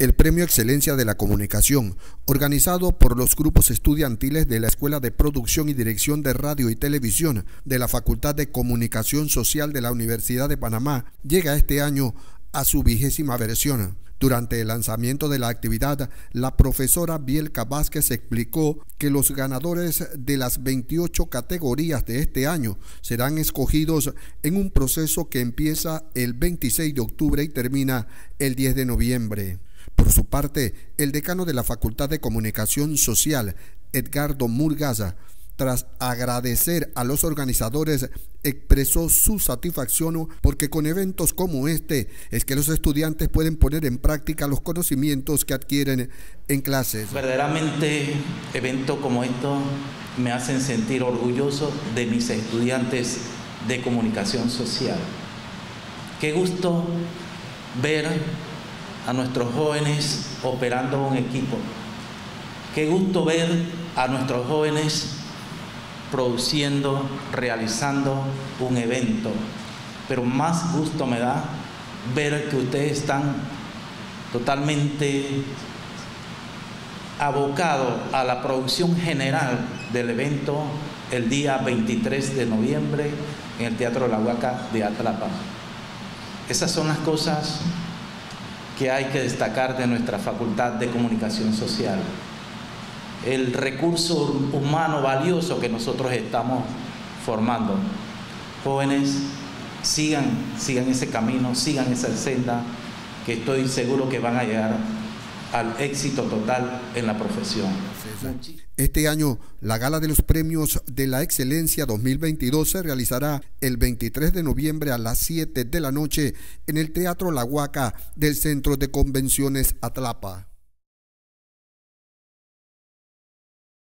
el Premio Excelencia de la Comunicación, organizado por los grupos estudiantiles de la Escuela de Producción y Dirección de Radio y Televisión de la Facultad de Comunicación Social de la Universidad de Panamá, llega este año a su vigésima versión. Durante el lanzamiento de la actividad, la profesora Bielka Vázquez explicó que los ganadores de las 28 categorías de este año serán escogidos en un proceso que empieza el 26 de octubre y termina el 10 de noviembre. Por su parte, el decano de la Facultad de Comunicación Social, Edgardo Murgaza, tras agradecer a los organizadores, expresó su satisfacción porque con eventos como este es que los estudiantes pueden poner en práctica los conocimientos que adquieren en clases. Verdaderamente eventos como estos me hacen sentir orgulloso de mis estudiantes de comunicación social. Qué gusto ver a nuestros jóvenes operando un equipo. Qué gusto ver a nuestros jóvenes produciendo, realizando un evento. Pero más gusto me da ver que ustedes están totalmente abocados a la producción general del evento el día 23 de noviembre en el Teatro La Huaca de Atlapa. Esas son las cosas que hay que destacar de nuestra Facultad de Comunicación Social. El recurso humano valioso que nosotros estamos formando. Jóvenes, sigan, sigan ese camino, sigan esa senda, que estoy seguro que van a llegar al éxito total en la profesión. Este año, la gala de los premios de la excelencia 2022 se realizará el 23 de noviembre a las 7 de la noche en el Teatro La Huaca del Centro de Convenciones Atlapa.